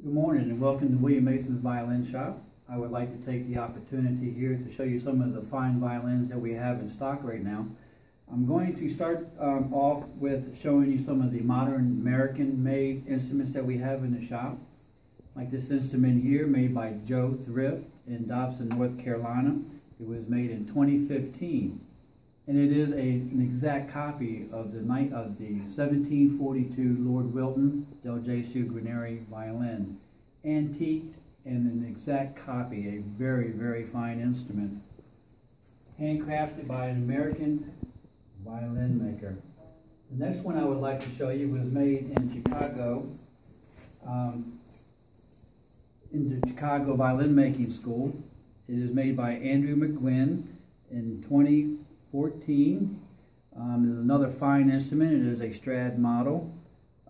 Good morning and welcome to William Mason's Violin Shop. I would like to take the opportunity here to show you some of the fine violins that we have in stock right now. I'm going to start um, off with showing you some of the modern American made instruments that we have in the shop. Like this instrument here made by Joe Thrift in Dobson, North Carolina. It was made in 2015 and it is a, an exact copy of the night of the 1742 Lord Wilton Del Gesu Guarneri violin, antiqued and an exact copy, a very, very fine instrument, handcrafted by an American violin maker. The next one I would like to show you was made in Chicago, um, in the Chicago Violin Making School. It is made by Andrew McGuinn in 20 14 um, is another fine instrument. It is a Strad model.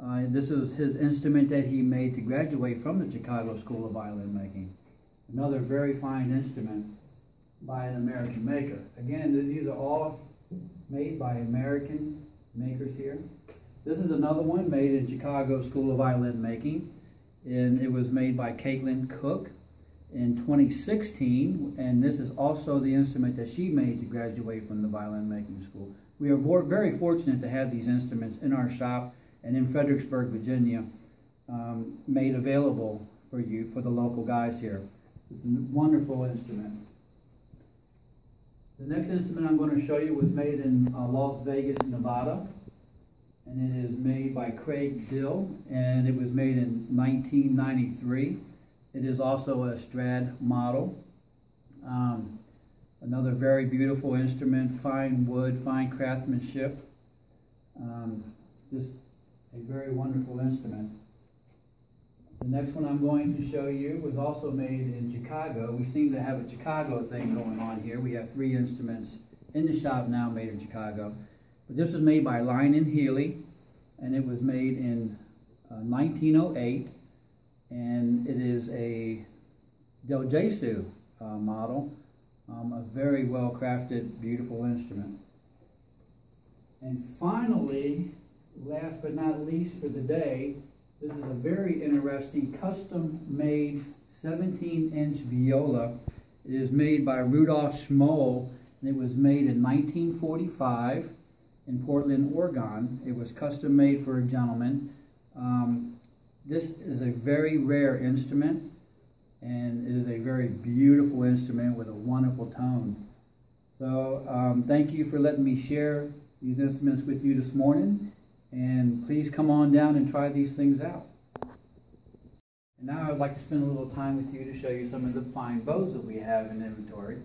Uh, this is his instrument that he made to graduate from the Chicago School of Violin Making. Another very fine instrument by an American maker. Again, these are all made by American makers here. This is another one made in Chicago School of Violin Making. And it was made by Caitlin Cook in 2016, and this is also the instrument that she made to graduate from the violin making school. We are very fortunate to have these instruments in our shop and in Fredericksburg, Virginia, um, made available for you, for the local guys here. It's a wonderful instrument. The next instrument I'm going to show you was made in uh, Las Vegas, Nevada. And it is made by Craig Dill, and it was made in 1993. It is also a Strad model. Um, another very beautiful instrument, fine wood, fine craftsmanship. Um, just a very wonderful instrument. The next one I'm going to show you was also made in Chicago. We seem to have a Chicago thing going on here. We have three instruments in the shop now made in Chicago. But this was made by Lyon Healy, and it was made in uh, 1908 and it is a Del Gesu uh, model, um, a very well crafted, beautiful instrument. And finally, last but not least for the day, this is a very interesting custom made 17 inch viola. It is made by Rudolf Schmoll and it was made in 1945 in Portland, Oregon. It was custom made for a gentleman. Um, this is a very rare instrument and it is a very beautiful instrument with a wonderful tone. So um, thank you for letting me share these instruments with you this morning and please come on down and try these things out. And now I'd like to spend a little time with you to show you some of the fine bows that we have in inventory.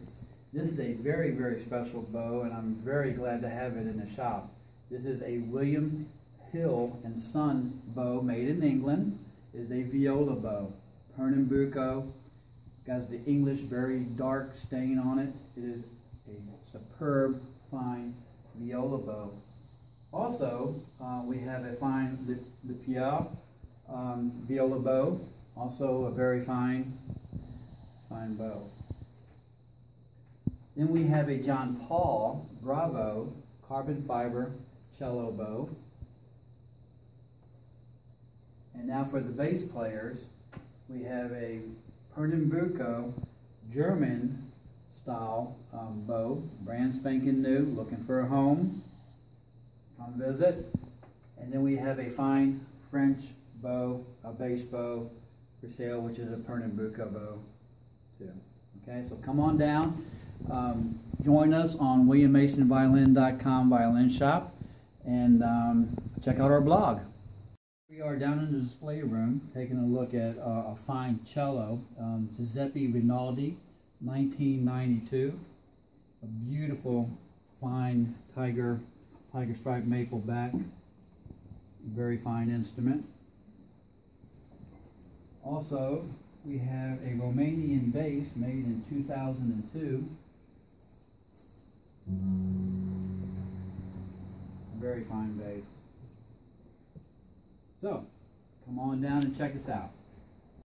This is a very, very special bow and I'm very glad to have it in the shop. This is a William Hill and Son bow made in England is a viola bow. Pernambuco, got the English very dark stain on it. It is a superb, fine viola bow. Also, uh, we have a fine Le, Le um, viola bow, also a very fine, fine bow. Then we have a JonPaul Bravo carbon fiber cello bow. And now for the bass players, we have a Pernambuco German style um, bow, brand spanking new, looking for a home, come visit. And then we have a fine French bow, a bass bow for sale, which is a Pernambuco bow too. Okay, so come on down. Um, join us on WilliamMasonViolin.com violin shop and um, check out our blog. We are down in the display room taking a look at uh, a fine cello, um, Giuseppe Rinaldi, 1992. A beautiful, fine tiger, tiger stripe maple back. Very fine instrument. Also, we have a Romanian bass made in 2002. Very fine bass. So, come on down and check us out.